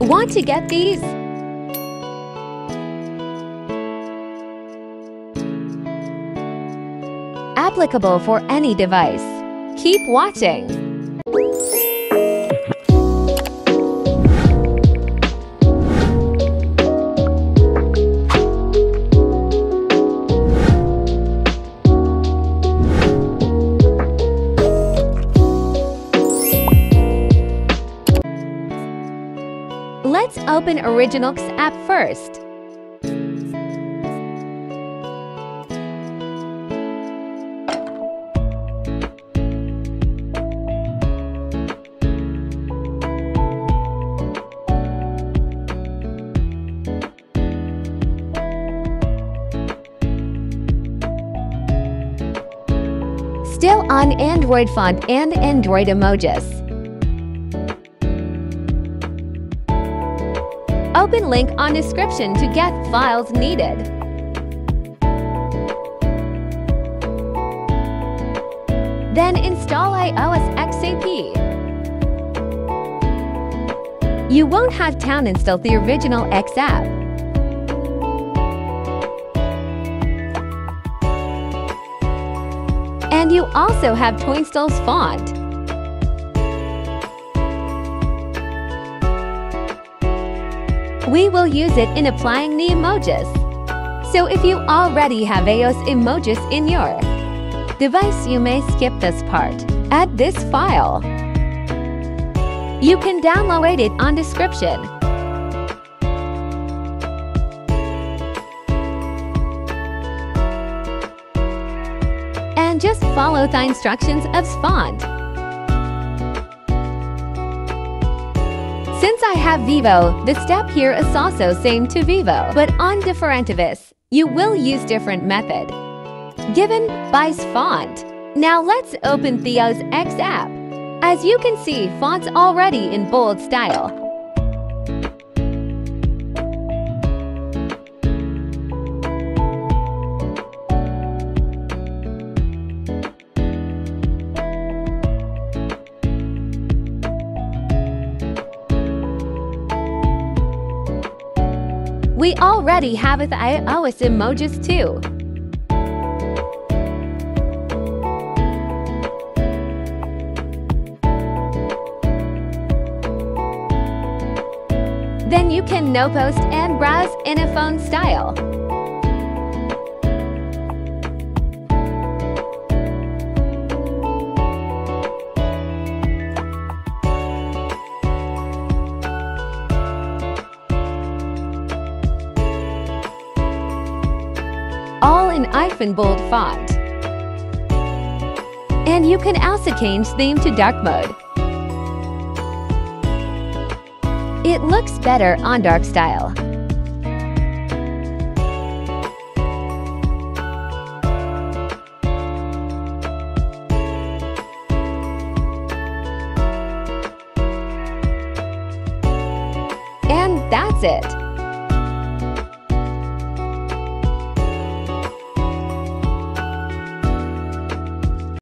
Want to get these? Applicable for any device. Keep watching. Let's open Originalx app first. Still on Android font and Android emojis. Open link on description to get files needed. Then install iOS X app. You won't have to install the original X app. And you also have to install font. We will use it in applying the emojis. So if you already have iOS emojis in your device, you may skip this part. Add this file. You can download it on description. And just follow the instructions of Font. Since I have Vivo, the step here is also same to Vivo, but on different device, you will use different method. Given by font. Now let's open the iOS X app. As you can see, font's already in bold style. We already have it iOS emojis too. Then you can no post and browse in iPhone style. All in iPhone bold font. And you can also change theme to dark mode. It looks better on dark style. And that's it.